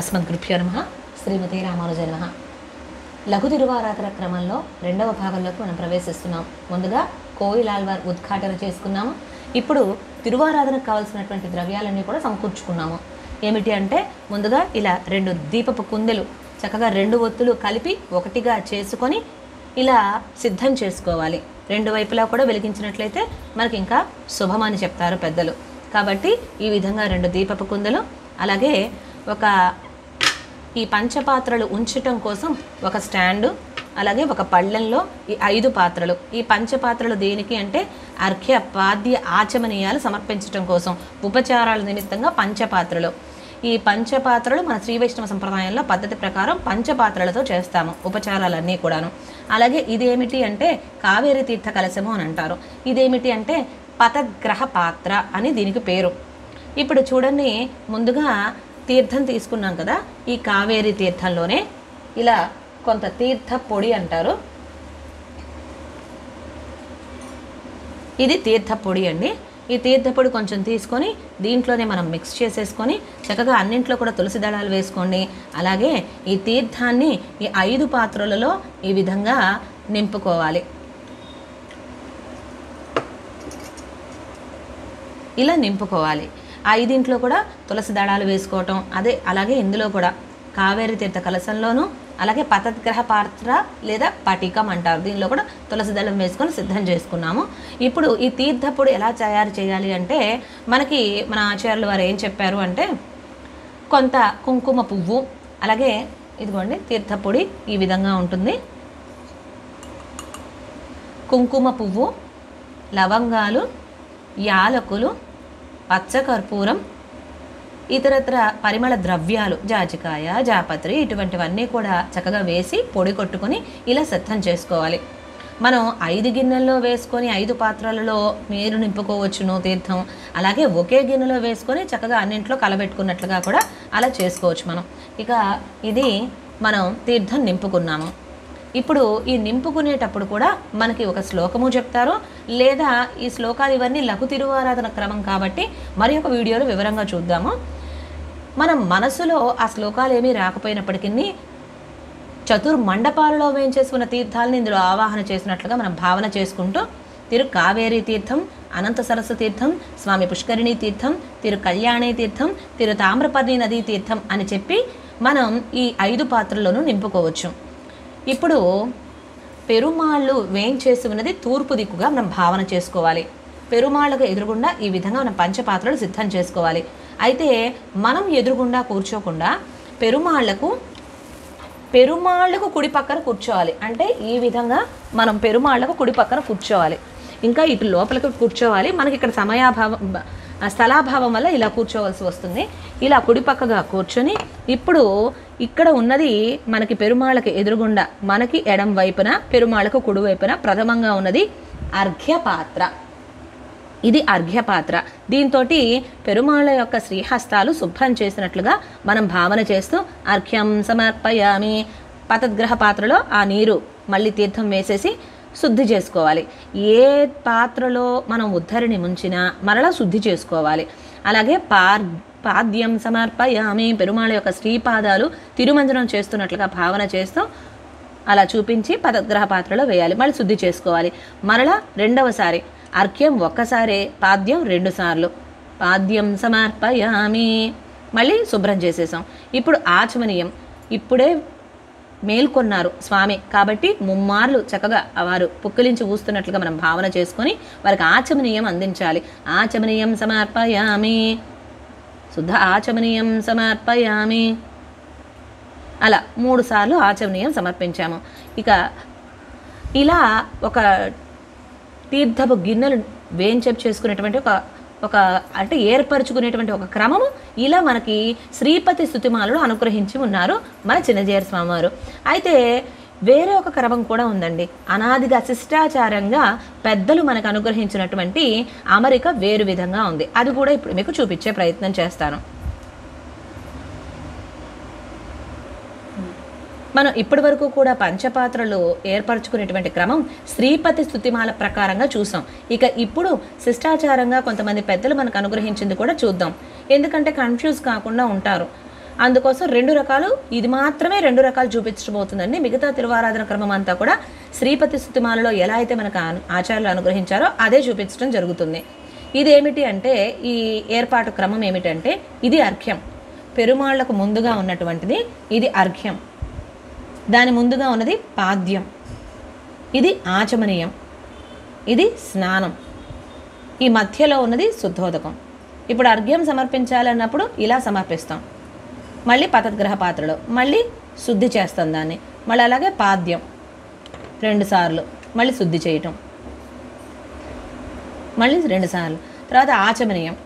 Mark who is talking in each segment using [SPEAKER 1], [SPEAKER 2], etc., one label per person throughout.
[SPEAKER 1] అస్మద్గృభ్యో నమ. శ్రీమతి రామానుజ నమ. లఘు తిరువారాధన క్రమంలో రెండవ భాగంలోకి మనం ప్రవేశిస్తున్నాం. ముందుగా కోయిలాల్వార్ ఉద్ఘాటన చేసుకున్నాము. ఇప్పుడు తిరువారాధనకు కావాల్సినటువంటి ద్రవ్యాలన్నీ కూడా సమకూర్చుకున్నాము. ఏమిటి అంటే ముందుగా ఇలా రెండు దీపపు కుందెలు చక్కగా రెండు ఒత్తులు కలిపి ఒకటిగా చేసుకొని ఇలా సిద్ధం చేసుకోవాలి. రెండు వైపులా కూడా వెలిగించినట్లయితే మనకి ఇంకా శుభమని చెప్తారు పెద్దలు. కాబట్టి ఈ విధంగా రెండు దీపపు కుందలు అలాగే ఒక ఈ పంచపాత్రలు ఉంచటం కోసం ఒక స్టాండు అలాగే ఒక పళ్ళెంలో ఈ ఐదు పాత్రలు. ఈ పంచపాత్రలు దేనికి అంటే అర్ఘ్య పాద్య ఆచమనీయాలు సమర్పించటం కోసం ఉపచారాల నిమిత్తంగా పంచపాత్రలు. ఈ పంచపాత్రలు మన శ్రీ వైష్ణవ సంప్రదాయంలో పద్ధతి ప్రకారం పంచపాత్రలతో చేస్తాము ఉపచారాలన్నీ కూడాను. అలాగే ఇదేమిటి అంటే కావేరి తీర్థ కలశము అని అంటారు. ఇదేమిటి అంటే పతగ్రహ పాత్ర అని దీనికి పేరు. ఇప్పుడు చూడండి ముందుగా తీర్థం తీసుకున్నాం కదా ఈ కావేరి తీర్థంలోనే ఇలా కొంత తీర్థ పొడి అంటారు. ఇది తీర్థ పొడి అండి. ఈ తీర్థ పొడి కొంచెం తీసుకొని దీంట్లోనే మనం మిక్స్ చేసేసుకొని చక్కగా అన్నింట్లో కూడా తులసి దళాలు వేసుకోండి. అలాగే ఈ తీర్థాన్ని ఈ ఐదు పాత్రలలో ఈ విధంగా నింపుకోవాలి. ఇలా నింపుకోవాలి. ఆ ఐదింట్లో కూడా తులసి దళాలు వేసుకోవటం అదే అలాగే ఇందులో కూడా కావేరి తీర్థ కలశంలోనూ అలాగే పతగ్రహ పాత్ర లేదా పటికం అంటారు. దీనిలో కూడా తులసి దళం వేసుకొని సిద్ధం చేసుకున్నాము. ఇప్పుడు ఈ తీర్థప్పుడు ఎలా తయారు చేయాలి అంటే మనకి మన ఆచార్యులు వారు ఏం చెప్పారు అంటే కొంత కుంకుమ పువ్వు అలాగే ఇదిగోండి తీర్థపొడి ఈ విధంగా ఉంటుంది. కుంకుమ పువ్వు లవంగాలు యాలకులు పచ్చకర్పూరం ఇతరత్ర పరిమళ ద్రవ్యాలు జాజికాయ జాపత్రి ఇటువంటివన్నీ కూడా చక్కగా వేసి పొడి కొట్టుకొని ఇలా సిద్ధం చేసుకోవాలి. మనం ఐదు గిన్నెల్లో వేసుకొని ఐదు పాత్రలలో నీరు నింపుకోవచ్చును తీర్థం. అలాగే ఒకే గిన్నెలో వేసుకొని చక్కగా అన్నింట్లో కలబెట్టుకున్నట్లుగా కూడా అలా చేసుకోవచ్చు మనం. ఇక ఇది మనం తీర్థం నింపుకున్నాము. ఇప్పుడు ఈ నింపుకునేటప్పుడు కూడా మనకి ఒక శ్లోకము చెప్తారు. లేదా ఈ శ్లోకాలు ఇవన్నీ లఘు తిరువారాధన క్రమం కాబట్టి మరి ఒక వీడియోలో వివరంగా చూద్దాము. మనం మనసులో ఆ శ్లోకాలు ఏమీ రాకపోయినప్పటికీ చతుర్మండపాలలో వేయించేసుకున్న తీర్థాలను ఇందులో ఆవాహన చేసినట్లుగా మనం భావన చేసుకుంటూ తిరు కావేరి తీర్థం అనంత సరస్సు తీర్థం స్వామి పుష్కరిణీ తీర్థం తిరు కళ్యాణి తీర్థం తిరు తామ్రపర్ణి నదీ తీర్థం అని చెప్పి మనం ఈ ఐదు పాత్రల్లోనూ నింపుకోవచ్చు. ఇప్పుడు పెరుమాళ్ళు వేయించేసి ఉన్నది తూర్పు దిక్కుగా మనం భావన చేసుకోవాలి. పెరుమాళ్ళకు ఎదురుగుండా ఈ విధంగా మనం పంచపాత్రలు సిద్ధం చేసుకోవాలి. అయితే మనం ఎదురుగుండా కూర్చోకుండా పెరుమాళ్ళకు పెరుమాళ్ళకు కుడి పక్కన కూర్చోవాలి. అంటే ఈ విధంగా మనం పెరుమాళ్ళకు కుడి పక్కన కూర్చోవాలి. ఇంకా ఇటు లోపలికి కూర్చోవాలి. మనకి ఇక్కడ సమయాభావం ఆ స్థలాభావం వల్ల ఇలా కూర్చోవలసి వస్తుంది. ఇలా కుడిపక్కగా కూర్చొని ఇప్పుడు ఇక్కడ ఉన్నది మనకి పెరుమాళ్ళకి ఎదురుగుండా మనకి ఎడం వైపున పెరుమాళ్ళకు కుడివైపున ప్రథమంగా ఉన్నది అర్ఘ్యపాత్ర. ఇది అర్ఘ్యపాత్ర. దీంతో పెరుమాళ్ళ యొక్క శ్రీహస్తాలు శుభ్రం చేసినట్లుగా మనం భావన చేస్తూ అర్ఘ్యం సమర్పయామి. పతద్గ్రహ పాత్రలో ఆ నీరు మళ్ళీ తీర్థం వేసేసి శుద్ధి చేసుకోవాలి. ఏ పాత్రలో మనం ఉద్ధరిని ముంచినా మరలా శుద్ధి చేసుకోవాలి. అలాగే పార్ పాద్యం సమర్పయామి పెరుమాళ యొక్క శ్రీపాదాలు తిరుమంజనం చేస్తున్నట్లుగా భావన చేస్తూ అలా చూపించి పదగ్రహ పాత్రలో వేయాలి. మళ్ళీ శుద్ధి చేసుకోవాలి. మరలా రెండవసారి అర్ఘ్యం ఒక్కసారే పాద్యం రెండుసార్లు. పాద్యం సమర్పయామి. మళ్ళీ శుభ్రం చేసేసాం. ఇప్పుడు ఆచమనీయం. ఇప్పుడే మేల్కొన్నారు. స్వామి కాబట్టి ముమ్మార్లు చక్కగా వారు పుక్కిలించి ఊస్తున్నట్లుగా మనం భావన చేసుకొని వారికి ఆచమనీయం అందించాలి. ఆచమనీయం సమర్పయామి. శుద్ధ ఆచమనీయం సమర్పయామి. అలా మూడు సార్లు ఆచమనీయం సమర్పించాము. ఇక ఇలా ఒక తీర్థపు గిన్నెలు వేంచెప్ చేసుకునేటువంటి ఒక ఒక అంటే ఏర్పరచుకునేటువంటి ఒక క్రమము ఇలా మనకి శ్రీపతి స్థుతిమాలలో అనుగ్రహించి ఉన్నారు మన చిన్నజీయర్ స్వామివారు. అయితే వేరే ఒక క్రమం కూడా ఉందండి. అనాదిగా శిష్టాచారంగా పెద్దలు మనకు అనుగ్రహించినటువంటి అమరిక వేరు విధంగా ఉంది. అది కూడా ఇప్పుడు మీకు చూపించే ప్రయత్నం చేస్తాను. మనం ఇప్పటి వరకు కూడా పంచపాత్రలు ఏర్పరచుకునేటువంటి క్రమం శ్రీపతి స్థుతిమాల ప్రకారంగా చూసాం. ఇక ఇప్పుడు శిష్టాచారంగా కొంతమంది పెద్దలు మనకు అనుగ్రహించింది కూడా చూద్దాం. ఎందుకంటే కన్ఫ్యూజ్ కాకుండా ఉంటారు. అందుకోసం రెండు రకాలు ఇది మాత్రమే రెండు రకాలు చూపించబోతుందండి. మిగతా తిరువారాధన క్రమం అంతా కూడా శ్రీపతి స్థుతిమాలలో ఎలా అయితే మనకు ఆచార్యులు అనుగ్రహించారో అదే చూపించడం జరుగుతుంది. ఇది ఏమిటి అంటే ఈ ఏర్పాటు క్రమం ఏమిటంటే ఇది అర్ఘ్యం. పెరుమాళ్ళకు ముందుగా ఉన్నటువంటిది ఇది అర్ఘ్యం. దాని ముందుగా ఉన్నది పాద్యం. ఇది ఆచమనీయం. ఇది స్నానం. ఈ మధ్యలో ఉన్నది శుద్ధోదకం. ఇప్పుడు అర్ఘ్యం సమర్పించాలన్నప్పుడు ఇలా సమర్పిస్తాం. మళ్ళీ పతద్గ్రహ పాత్రలో మళ్ళీ శుద్ధి చేస్తాం దాన్ని. మళ్ళీ అలాగే పాద్యం. రెండుసార్లు మళ్ళీ శుద్ధి చేయటం. మళ్ళీ రెండుసార్లు తర్వాత ఆచమనీయం.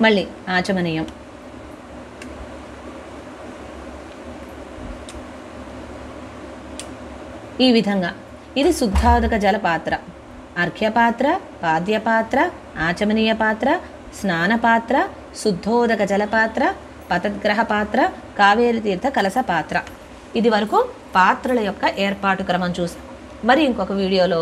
[SPEAKER 1] మళ్ళీ ఆచమనీయం. ఈ విధంగా. ఇది శుద్ధాదక జల పాత్ర. అర్ఘ్యపాత్ర పాద్యపాత్ర ఆచమనీయ పాత్ర స్నానపాత్ర శుద్ధోదక జలపాత్ర పతద్గ్రహ పాత్ర కావేరి తీర్థ కలస పాత్ర. ఇది వరకు పాత్రల యొక్క ఏర్పాటు క్రమం చూసాం. మరి ఇంకొక వీడియోలో